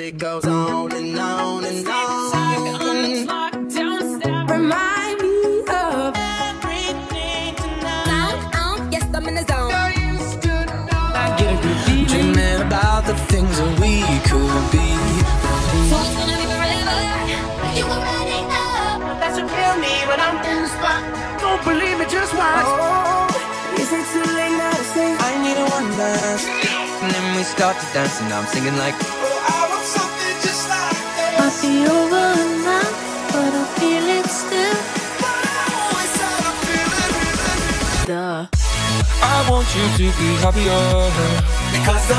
It goes on and on and on. Remind me of um, Yes, I'm in the zone. I get a feeling. Dreaming about the things that we could be. That's what feel me when I'm in the spot. Don't believe me, just watch. Oh, is it too late now to say? I need a one dance. And then we start to dance, and I'm singing like. I feel it still. Duh. Want you to be happier. Because I'm